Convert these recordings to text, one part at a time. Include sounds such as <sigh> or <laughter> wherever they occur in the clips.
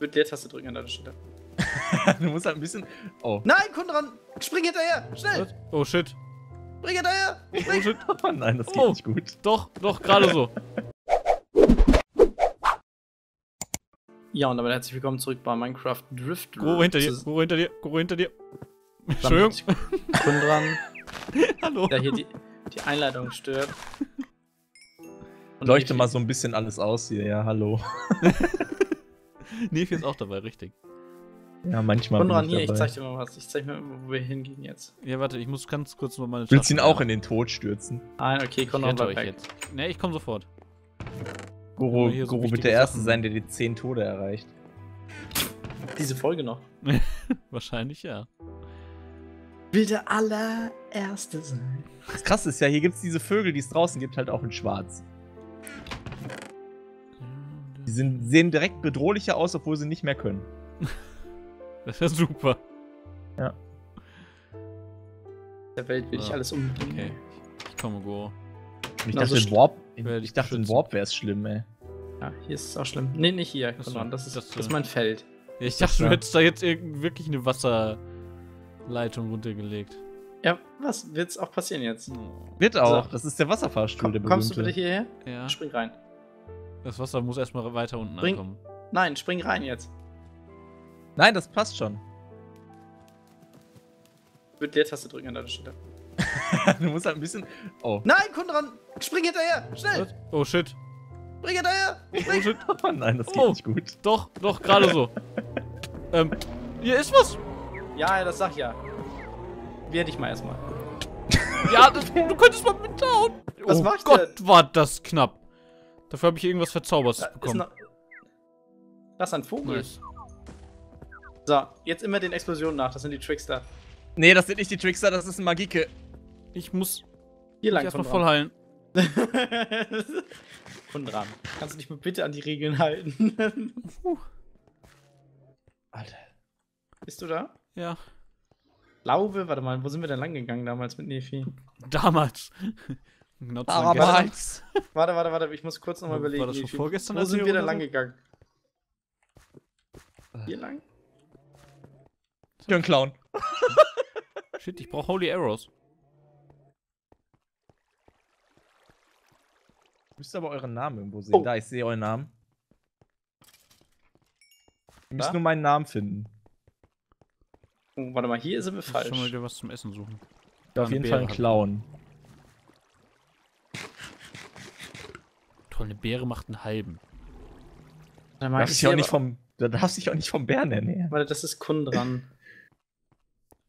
Mit der Taste drücken an der Stelle. <laughs> du musst halt ein bisschen. Oh. Nein, Kundran! Spring hinterher! Schnell! Was? Oh shit. Spring hinterher! Oh shit. <laughs> oh nein, das geht Oh. nicht gut. Doch, doch, gerade so. Ja, und damit herzlich willkommen zurück bei Minecraft Drift. Goro hinter dir, Goro hinter dir, Goro hinter dir. Entschuldigung. Kundran, <laughs> Hallo. der hier die, die Einleitung stört. Und Leuchte mal so ein bisschen alles aus hier, ja, hallo. <laughs> Nefi ist auch dabei, richtig. Ja, manchmal. Bin hier, ich ich zeig dir mal was. Ich zeig mir mal, wo wir hingehen jetzt. Ja, warte, ich muss ganz kurz noch meine Willst du ihn auch in den Tod stürzen? Nein, okay, Ich rette bleibt euch weg. jetzt. Ne, ich komme sofort. Goro, Aber hier so Goro wird der Erste Sachen. sein, der die 10 Tode erreicht. Diese Folge noch. <laughs> Wahrscheinlich ja. Will der allererste sein. Das krasse ist ja, hier gibt es diese Vögel, die es draußen gibt, halt auch in schwarz. Die sind, sehen direkt bedrohlicher aus, obwohl sie nicht mehr können. <laughs> Das wäre super. Der Welt will ich Ja. alles umbringen. Okay. Ich komme. Und ich dachte, in sch- Warp, ich ich dachte, in beschützen. Warp wäre es schlimm, ey. Ja, hier ist es auch schlimm. Nee, nicht hier, so, Kundran. Das ist, das, das, ist mein Feld. Ja, ich dachte, du Ja. hättest da jetzt wirklich eine Wasserleitung runtergelegt. Ja, was wird's auch passieren jetzt? Oh. Wird auch. So. Das ist der Wasserfahrstuhl, Komm, der kommst du berühmte. bitte hierher? Ja. Spring rein. Das Wasser muss erstmal weiter unten Bring- ankommen. Nein, spring rein jetzt. Nein, das passt schon. Mit der Taste drücken an der Stelle. <laughs> du musst halt ein bisschen. Oh. Nein, Kundran! Spring hinterher! Schnell! Was? Oh shit. Spring hinterher! Oh shit. <laughs> oh nein, das geht Oh. nicht gut. Doch, doch, gerade so. <laughs> ähm, hier ist was. Ja, ja, das sag ich ja. Wehr dich mal erstmal. Ja, das, du könntest mal mithauen. Was oh macht Gott, war das knapp. Dafür habe ich irgendwas Verzaubertes Da bekommen. noch... Das ist ein Vogel. Nice. So, jetzt immer den Explosionen nach. Das sind die Trickster. Nee, das sind nicht die Trickster, das ist ein Magike. Ich muss Hier lang, erstmal voll heilen. <laughs> Kundran. Kannst du dich mal bitte an die Regeln halten? Alter. Bist du da? Ja, Glaube, warte mal, wo sind wir denn lang gegangen damals mit Nefi? damals. Genau zu sagen, Damals. Warte, warte, warte, ich muss kurz nochmal War überlegen. das schon vorgestern, Wo sind wir runter lang gegangen? Hier lang? Ich ein Clown. Shit, ich brauche Holy Arrows. Müsst aber euren Namen irgendwo sehen. Oh. Da, ich sehe euren Namen. Ihr müsst Da? nur meinen Namen finden. Oh, warte mal, hier sind wir Ich muss schon mal falsch. wieder was zum Essen suchen. Ja, auf jeden Beere Fall ein hab ich. Toll, eine Beere macht einen halben. Du mal, darfst ich dich auch nicht vom, du darfst dich auch nicht vom Bären ernähren. Warte, das ist Kundran. <laughs>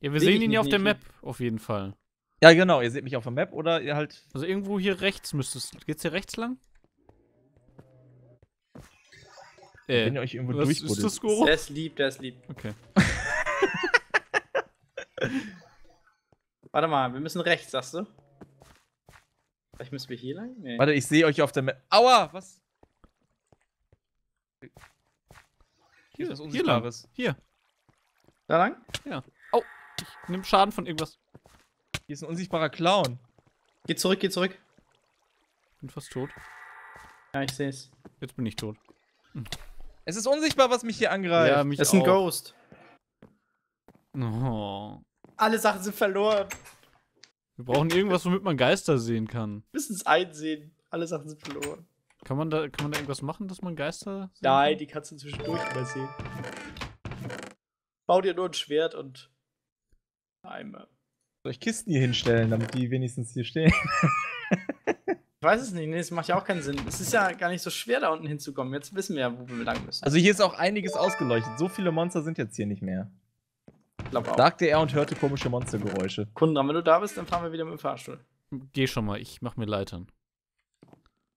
Ja, wir Seh sehen ihn ja auf der. Map, auf jeden Fall. Ja, genau. Ihr seht mich auf der Map oder ihr halt. Also irgendwo hier rechts müsste es. Geht's hier rechts lang? Wenn ihr Äh, euch irgendwo was ist das, Goro? Der ist lieb, der ist lieb. Okay. <laughs> Warte mal, wir müssen rechts, sagst du? Vielleicht müssen wir hier lang? Nee. Warte, ich sehe euch auf der Map. Aua! Was? Hier, ist was hier lang. Unsichtbares. Hier. Da lang? Au, ich nimm Schaden von irgendwas. Hier ist ein unsichtbarer Clown. Geh zurück, geh zurück. Bin fast tot. Ja, ich seh's. Jetzt bin ich tot. Es ist unsichtbar, was mich hier angreift. Ja, mich Das ist ein auch. Ghost. Oh. Alle Sachen sind verloren. Wir brauchen irgendwas, womit man Geister sehen kann. müssen es einsehen. Alle Sachen sind verloren. Kann man da, kann man da irgendwas machen, dass man Geister sehen Nein, kann? die kannst du zwischendurch mal sehen. Bau dir nur ein Schwert und Eimer. Soll ich Kisten hier hinstellen, damit die wenigstens hier stehen? <laughs> Ich weiß es nicht, nee, es macht ja auch keinen Sinn. Es ist ja gar nicht so schwer, da unten hinzukommen. Jetzt wissen wir ja, wo wir lang müssen. Also hier ist auch einiges ausgeleuchtet. So viele Monster sind jetzt hier nicht mehr. Sagte er und hörte komische Monstergeräusche. Kundran, wenn du da bist, dann fahren wir wieder mit dem Fahrstuhl. Geh schon mal, ich mach mir Leitern.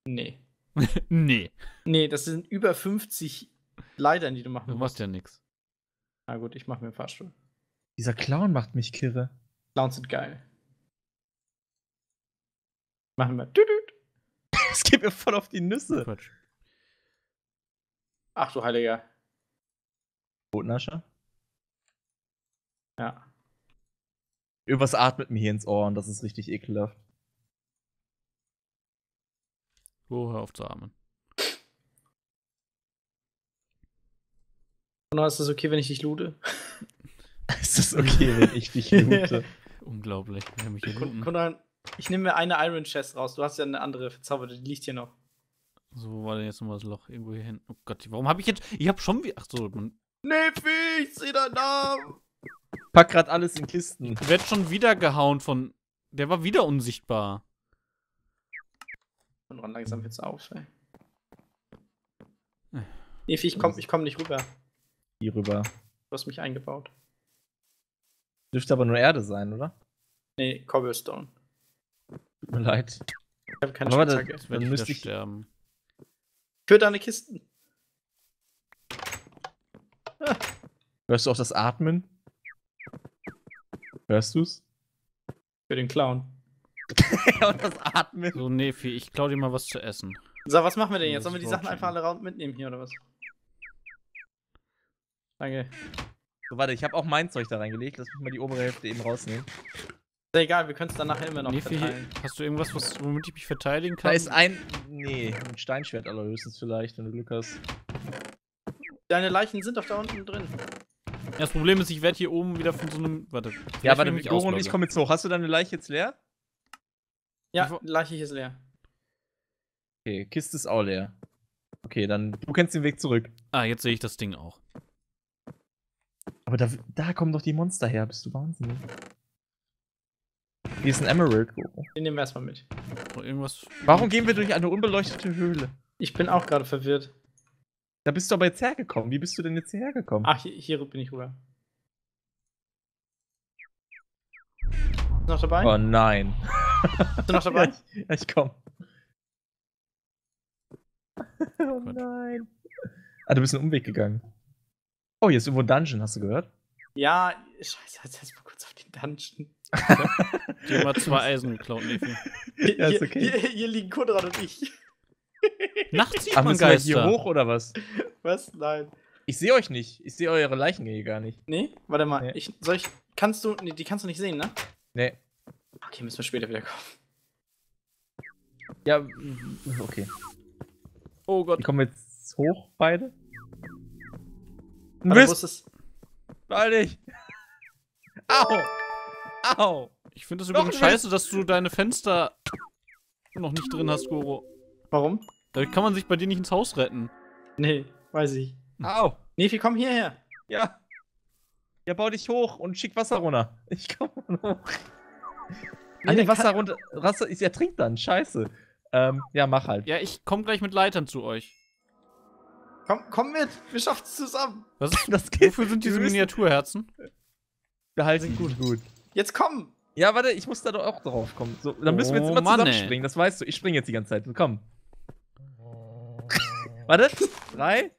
Nee. <laughs> nee, Nee, das sind über 50 Leitern, die du machen du machst ja nix. Na gut, ich mach mir einen Fahrstuhl. Dieser Clown macht mich kirre. Clowns sind geil. Machen wir. <laughs> Es geht mir voll auf die Nüsse. Quatsch. Ach du Heiliger. Botnascher? Ja. Irgendwas atmet mir hier ins Ohr und das ist richtig ekelhaft. Oh, hör auf zu atmen. Oder ist das okay, wenn ich dich loote? <laughs> Ist das okay, wenn ich dich loote? <laughs> Unglaublich. Konrad, ich nehme mir eine Iron Chest raus. Du hast ja eine andere verzauberte, die liegt hier noch. So, wo war denn jetzt nochmal das Loch? Irgendwo hier hin. Oh Gott, warum habe ich jetzt. Ich habe schon wie. Ach so, man Nefi, ich seh deinen Namen! Pack grad alles in Kisten. wird schon wieder gehauen von. Der war wieder unsichtbar. Konrad, langsam wird's auf, ey. Äh. Nefi, ich komm, ich komm nicht rüber. Hier rüber. Du hast mich eingebaut. Dürfte aber nur Erde sein, oder? Nee, Cobblestone. Tut mir leid. Ich habe keine Aber Spitzhacke. Werde Dann ich müsste ich- sterben. Für deine Kisten. Hörst du auch das Atmen? Hörst du's? Für den Clown. <laughs> und das Atmen. So, Nefi, ich klau dir mal was zu essen. So, was machen wir denn jetzt? Sollen wir die Sachen einfach alle raus mitnehmen hier oder was? Danke. So, warte, ich habe auch mein Zeug da reingelegt. Lass mich mal die obere Hälfte eben rausnehmen. Ist ja egal, wir können es dann nachher immer noch Nefi, verteilen. hast du irgendwas, was, womit ich mich verteidigen Da kann? ist ein. Nee, ein Steinschwert allerhöchstens vielleicht, wenn du Glück hast. Deine Leichen sind doch da unten drin. Ja, das Problem ist, ich werde hier oben wieder von so einem. Warte. Ja, warte, mich Goro und ich kommen jetzt hoch. Hast du deine Leiche jetzt leer? Ja, Leiche hier ist leer. Okay, Kiste ist auch leer. Okay, dann. Du kennst den Weg zurück. Ah, jetzt sehe ich das Ding auch. Aber da, da kommen doch die Monster her. Bist du wahnsinnig? Hier ist ein Emerald, Goro. Den nehmen wir erstmal mit. Irgendwas. Warum gehen wir durch eine unbeleuchtete Höhle? Ich bin auch gerade verwirrt. Da bist du aber jetzt hergekommen. Wie bist du denn jetzt hierher gekommen? Ach, hier, hier bin ich rüber. Bist du noch dabei? Oh nein. Bist du noch dabei? <laughs> Ja, ich, ja, ich komm. oh Gut. nein. Ah, du bist einen Umweg gegangen. Oh, hier ist irgendwo ein Dungeon, hast du gehört? Ja, scheiße, jetzt erst mal kurz auf den Dungeon. Die haben mal zwei Eisen geklaut, Nefi. Hier, Ja, ist hier- okay. hier, hier liegen Konrad und ich. Nachts sieht Ach, man Geister. hier hoch oder was? Was? Nein. Ich sehe euch nicht. Ich sehe eure Leichen hier gar nicht. Nee? Warte mal. Nee. Ich, soll ich. Kannst du. Nee, die kannst du nicht sehen, ne? Nee. Okay, müssen wir später wieder kommen. Ja, okay. Oh Gott. Wie kommen wir jetzt hoch, beide? Warte, wo Mist, ist es? beeil dich. Au. Au. Ich finde es übrigens scheiße, dass du deine Fenster noch nicht drin hast, Goro. Warum? Dadurch kann man sich bei dir nicht ins Haus retten. Nee, weiß ich. Au. Nefi, komm hierher. Ja. Ja, bau dich hoch und schick Wasser runter. Ich komm hoch. Nee, nee, Wasser kann- runter. Wasser ist ja trinkt dann. Scheiße. Ähm, ja, mach halt. Ja, ich komme gleich mit Leitern zu euch. Komm, komm mit. Wir schaffen es zusammen. Was ist, <laughs> Das geht. wofür sind diese Miniaturherzen? Behalten gut, gut. Jetzt komm. Ja, warte, ich muss da doch auch drauf kommen. So, dann müssen wir jetzt Oh, immer Mann, ey. zusammenspringen, das weißt du. Ich springe jetzt die ganze Zeit. Komm. Warte. Drei.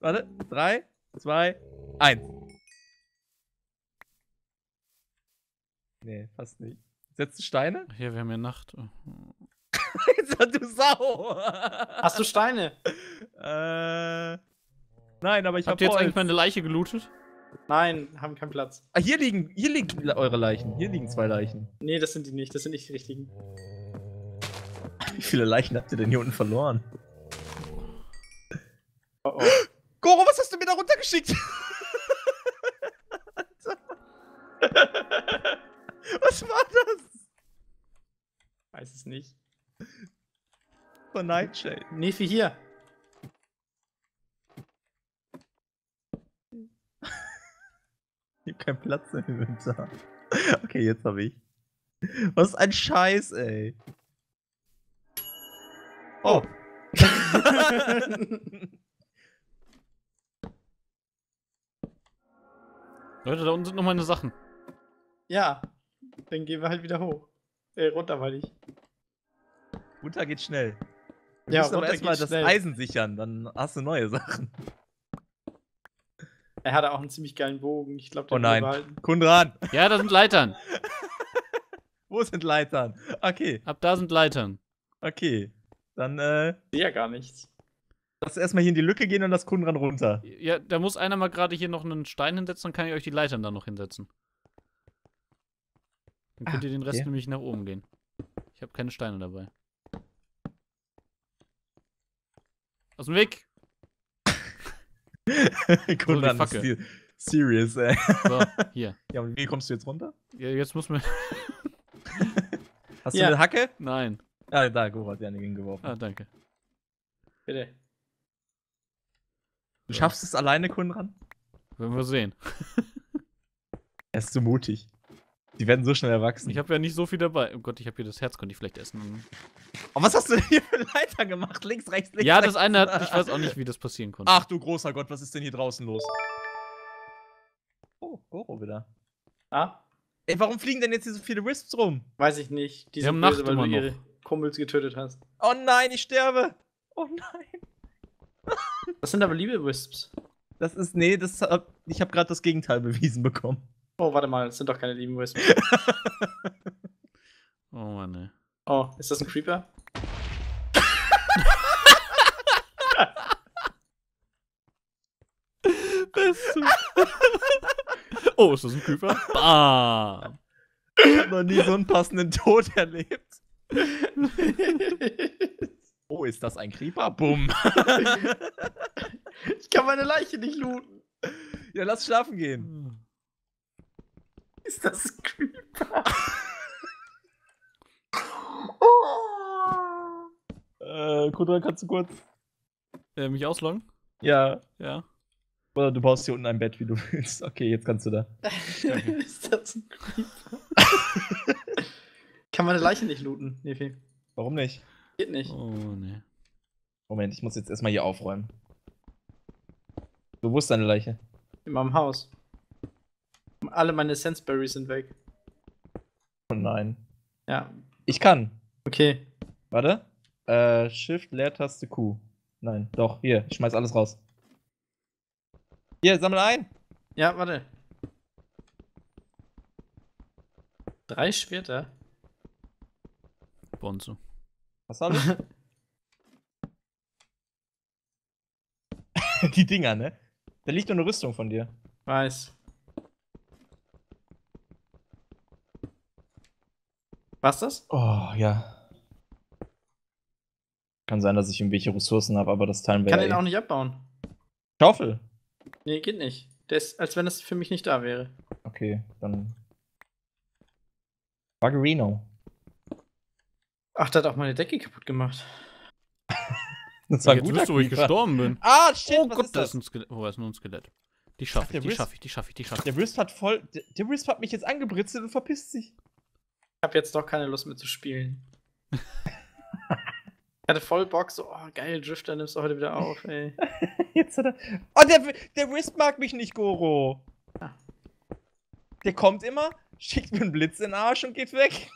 Warte. Drei, zwei, eins. Nee, fast nicht. Setzt du Steine? Ach ja, wir haben ja Nacht. Oh. <laughs> Jetzt du Sau! Hast du Steine? äh. Nein, aber ich Habt hab ihr jetzt Holz. eigentlich meine Leiche gelootet? Nein, haben keinen Platz. Ah, hier liegen, hier liegen eure Leichen. Hier liegen zwei Leichen. Nee, das sind die nicht. Das sind nicht die richtigen. Wie viele Leichen habt ihr denn hier unten verloren? Oh oh. Goro, was hast du mir da runtergeschickt? <laughs> Was war das? Weiß es nicht. Von Nightshade. Nefi, hier. Ich hab keinen Platz im Inventar. Okay, jetzt hab ich. Was ein Scheiß, ey. Oh. <laughs> <laughs> Leute, da unten sind noch meine Sachen. ja. Dann gehen wir halt wieder hoch. Äh, runter, meine ich. Runter geht schnell. Wir Ja, müssen aber erstmal das schnell. Eisen sichern, dann hast du neue Sachen. Er hatte auch einen ziemlich geilen Bogen. Ich glaube, Oh nein. Kundran, Ja, da sind Leitern. <laughs> wo sind Leitern? Okay, Ab da sind Leitern. okay. Dann äh, Ich sehe ja gar nichts. Lass erstmal hier in die Lücke gehen und das Kundran runter. Ja, da muss einer mal gerade hier noch einen Stein hinsetzen, dann kann ich euch die Leitern da noch hinsetzen. Dann könnt Ah, ihr den Rest okay. nämlich nach oben gehen. Ich habe keine Steine dabei. Aus dem Weg! <laughs> Kunran Fackel. die- serious, ey. So, hier. <laughs> Ja, und wie kommst du jetzt runter? Ja, jetzt muss man. <laughs> Hast Ja. du eine Hacke? Nein. Ah, da, Goro hat ja eine hingeworfen. Ah, danke. Bitte. Du schaffst es alleine, Kunran? Werden wir sehen. <laughs> Er ist zu mutig. Die werden so schnell erwachsen. Ich habe ja nicht so viel dabei. Oh Gott, ich habe hier das Herz, könnte ich vielleicht essen. oh, was hast du denn hier für Leiter gemacht? Links, rechts, links, Ja, rechts. das eine hat, ich weiß auch nicht, wie das passieren konnte. Ach du großer Gott, was ist denn hier draußen los? Oh, Goro wieder. Ah, Ey, warum fliegen denn jetzt hier so viele Wisps rum? weiß ich nicht. Die sind haben böse, Nacht weil du immer ihre Kumpels getötet hast. Oh nein, ich sterbe. Oh nein. Das sind aber liebe Wisps. Das ist, nee, das hab, ich habe gerade das Gegenteil bewiesen bekommen. Oh, warte mal, das sind doch keine lieben Wisps. <laughs> Oh Mann, ey. Oh, ist das ein Creeper? <laughs> oh, ist das ein Creeper? Bam! <laughs> Ich habe noch nie so einen passenden Tod erlebt. Oh, ist das ein Creeper? Bumm. <laughs> ich kann meine Leiche nicht looten. ja, lass schlafen gehen. Ist das ein Creeper? <laughs> oh. Äh, Kudra, kannst du kurz? Äh, mich ausloggen? Ja. Ja. Oder du baust hier unten ein Bett, wie du willst. Okay, jetzt kannst du da. <laughs> ist das ein Creeper? kann meine Leiche nicht looten, Nefi. Warum nicht? Geht nicht. Oh, nee. Moment, ich muss jetzt erstmal hier aufräumen. So, wo ist deine Leiche? In meinem Haus. Alle meine Senseberries sind weg. Oh nein. Ja, Ich kann. okay. Warte. Äh, Shift, Leertaste, Q. Nein, doch, hier, ich schmeiß alles raus. Hier, sammle ein. Ja, warte. Drei Schwerter? Bonzo. Was habe <laughs> ich? Die Dinger, ne? Da liegt doch eine Rüstung von dir. Weiß. Was das? Oh, ja. Kann sein, dass ich irgendwelche Ressourcen habe, aber das teilen wir Kann ja den eh. auch nicht abbauen. Schaufel. Nee, geht nicht. Der ist, als wenn das für mich nicht da wäre. Okay, dann. Buggerino. Ach, der hat auch meine Decke kaputt gemacht. <laughs> Das war Jetzt wisst du, wo ich gestorben bin. Ah, shit, oh was Gott, ist das das? ist ein Skelett. Oh, das ist nur ein Skelett. Die schaffe der ich, die schaffe ich, die schaffe ich, die schaffe ich. Der Wisp hat voll. Der, der Wisp hat mich jetzt angebritzelt und verpisst sich. Ich habe jetzt doch keine Lust mehr zu spielen. <laughs> ich hatte voll Bock, so, oh geil, Drifter nimmst du heute wieder auf, ey. <laughs> Jetzt hat er. Oh, der, der Wisp mag mich nicht, Goro. Ah. Der kommt immer, schickt mir einen Blitz in den Arsch und geht weg.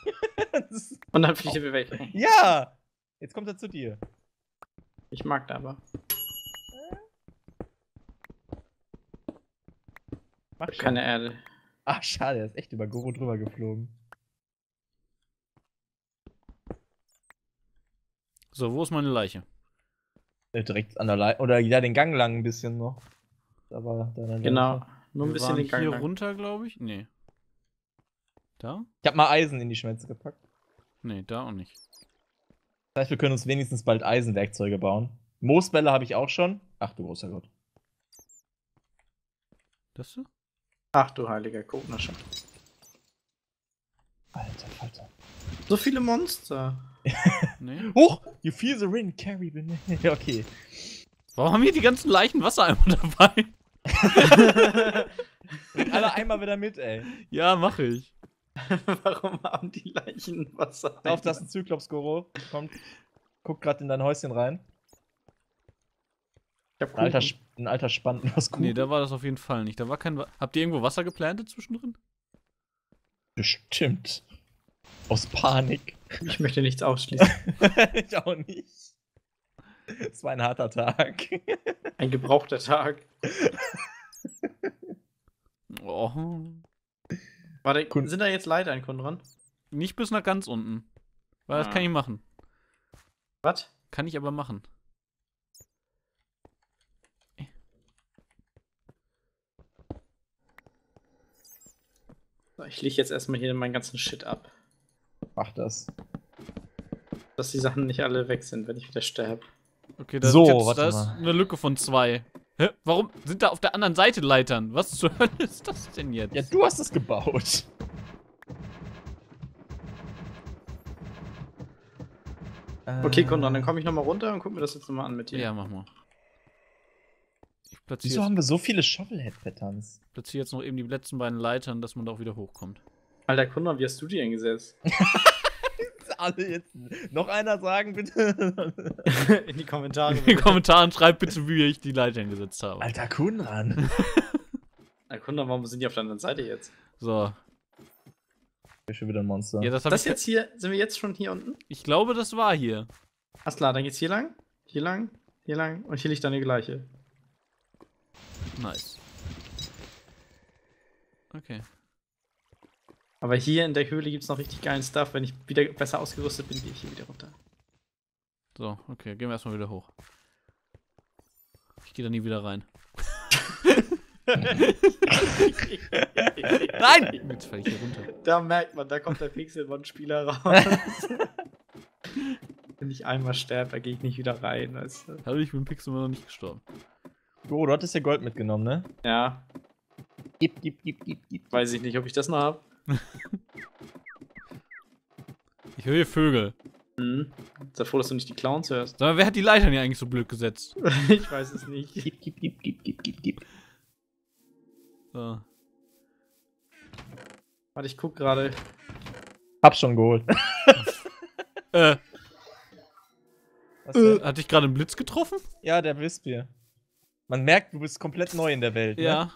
<laughs> Und dann fliegt er wieder weg. ja! Jetzt kommt er zu dir. Ich mag da aber. Mach Ich hab keine Erde. Ach, schade, er ist echt über Goro drüber geflogen. So, wo ist meine Leiche? Äh, direkt an der Leiche. Oder ja, den Gang lang ein bisschen noch. Da war deine Genau. Nur ein Wir bisschen den Gang hier lang. runter, glaube ich. Nee. Da? Ich hab mal Eisen in die Schwänze gepackt. Nee, da auch nicht. Das heißt, wir können uns wenigstens bald Eisenwerkzeuge bauen. Moosbälle habe ich auch schon. Ach du großer Gott. Das so? Ach du heiliger Kognerscher. Alter Falter. So viele Monster. <laughs> Nee. Huch! You feel the wind, carry the Ja, <laughs> okay. Warum haben hier die ganzen Leichen Wassereimer dabei? Bring <laughs> alle einmal wieder mit, ey. Ja, mache ich. <laughs> Warum haben die Leichen Wasser? Auf das ist ein Zyklops, Goro. Kommt. Guck grad in dein Häuschen rein. Ich hab Ein alter, ein alter Spanten aus Kuchen. Nee, da war das auf jeden Fall nicht. Da war kein. Wa Habt ihr irgendwo Wasser geplantet zwischendrin? Bestimmt. Aus Panik. Ich möchte nichts ausschließen. <laughs> ich auch nicht. Es war ein harter Tag. Ein gebrauchter Tag. Oh. Warte, Kun- sind da jetzt Leiter in Kundran? Nicht bis nach ganz unten. Weil das Ah. kann ich machen. Was? Kann ich aber machen. So, ich lege jetzt erstmal hier meinen ganzen Shit ab. Mach das. Dass die Sachen nicht alle weg sind, wenn ich wieder sterbe. Okay, da So, ist, jetzt, warte da ist eine Lücke von zwei. Hä? Warum sind da auf der anderen Seite Leitern? Was zur <laughs> Hölle ist das denn jetzt? Ja, du hast es gebaut. Okay, Konrad, dann komme ich nochmal runter und guck mir das jetzt nochmal an mit dir. Ja, mach mal. Ich Wieso haben wir so viele Shovelhead-Patterns? platziere jetzt noch eben die letzten beiden Leitern, dass man da auch wieder hochkommt. Alter, Konrad, wie hast du die denn gesetzt? <laughs> Alle jetzt. Noch einer sagen, bitte. <laughs> In die Kommentare. In den Kommentaren schreibt bitte, wie ich die Leitern gesetzt habe. Alter Kunran. <laughs> Na, Konrad, warum sind die auf der anderen Seite jetzt? So. Ich schon wieder ein Monster. Ja, das Das ich jetzt hier, sind wir jetzt schon hier unten? Ich glaube, das war hier. Alles klar, dann geht's hier lang, hier lang, hier lang und hier liegt dann die gleiche. Nice. Okay. Aber hier in der Höhle gibt's noch richtig geilen Stuff. Wenn ich wieder besser ausgerüstet bin, gehe ich hier wieder runter. So, okay, gehen wir erstmal wieder hoch. Ich gehe da nie wieder rein. <laughs> Nein! Jetzt falle ich hier runter. Da merkt man, da kommt der Pixelmon-Spieler raus. <laughs> Wenn ich einmal sterbe, da gehe ich nicht wieder rein. Weißt du? Hallo, ich bin Pixel noch nicht gestorben. Oh, du hattest ja Gold mitgenommen, ne? Ja, Gib, gib, gib, gib, gib. weiß ich nicht, ob ich das noch habe. <laughs> Ich höre hier Vögel. Hm. Sei froh, dass du nicht die Clowns hörst. Sag mal, wer hat die Leitern hier eigentlich so blöd gesetzt? <laughs> ich weiß es nicht. Gib, gib, gib, gib, gib, gib, gib. So. Warte, ich guck gerade. Hab schon geholt. <laughs> Äh, Was denn? hat dich gerade ein Blitz getroffen? Ja, der Wispir. Man merkt, du bist komplett neu in der Welt. Ne? Ja.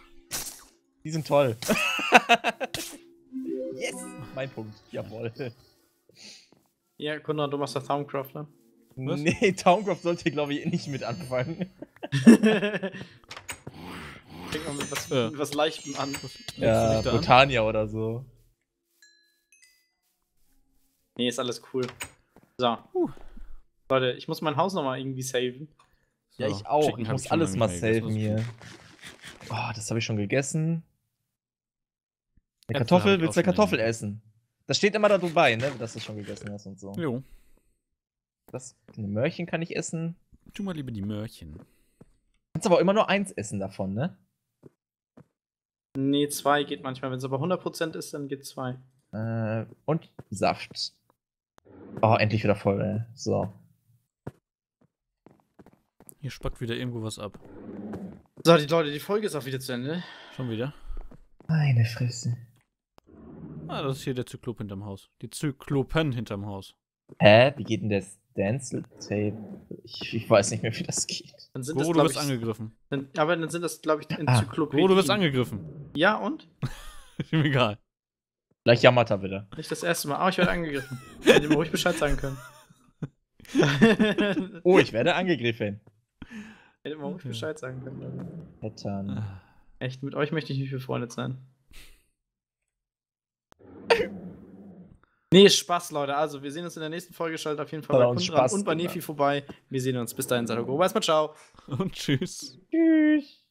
Die sind toll. Yes! Mein Punkt. Jawohl. Ja, Konrad, du machst das Thaumcraft, ne? Was? Nee, Towncraft sollte, glaube ich, nicht mit anfangen. <laughs> Fängt mal mit was, Ja. mit was Leichtem an. Ja, da an? Botania oder so. Nee, ist alles cool. So. Huh. Leute, ich muss mein Haus nochmal irgendwie saven. Ja, ich auch. Chicken ich muss alles mal saven hier. Oh, das habe ich schon gegessen. Eine Kartoffel, willst du eine Kartoffel essen? Das steht immer da dabei, ne? Dass du schon gegessen hast und so. Jo. Das eine Möhrchen kann ich essen. Tu mal lieber die Möhrchen. Kannst aber auch immer nur eins essen davon, ne? Nee, zwei geht manchmal. Wenn es aber 100% ist, dann geht zwei. Äh, und Saft. Oh, endlich wieder voll, ey. So. Hier spackt wieder irgendwo was ab. So, die Leute, die Folge ist auch wieder zu Ende. Schon wieder? Meine Fresse. Ah, das ist hier der Zyklop hinterm Haus. Die Zyklopen hinterm Haus. Hä? Wie geht denn das Dance Tape? Ich, ich weiß nicht mehr, wie das geht. Dann sind Goro, das, du wirst angegriffen. dann, aber dann sind das, glaube ich, Ah, Enzyklopädien. Goro, du wirst angegriffen. Ja, und? <laughs> Ist mir egal. Gleich jammert er wieder. Nicht das erste Mal. Aber ich werde angegriffen. <laughs> Hätte mir ruhig Bescheid sagen können. <laughs> Oh, ich werde angegriffen. Hätte mir ruhig Bescheid sagen können. Pattern. Ah. Echt, mit euch möchte ich nicht befreundet sein. Nee, Spaß, Leute. Also, wir sehen uns in der nächsten Folge. Schaltet auf jeden Fall bei uns Kundran Spaß und bei. Nefi vorbei. Wir sehen uns. Bis dahin, seid Goro. Erstmal ciao. Und tschüss. Tschüss.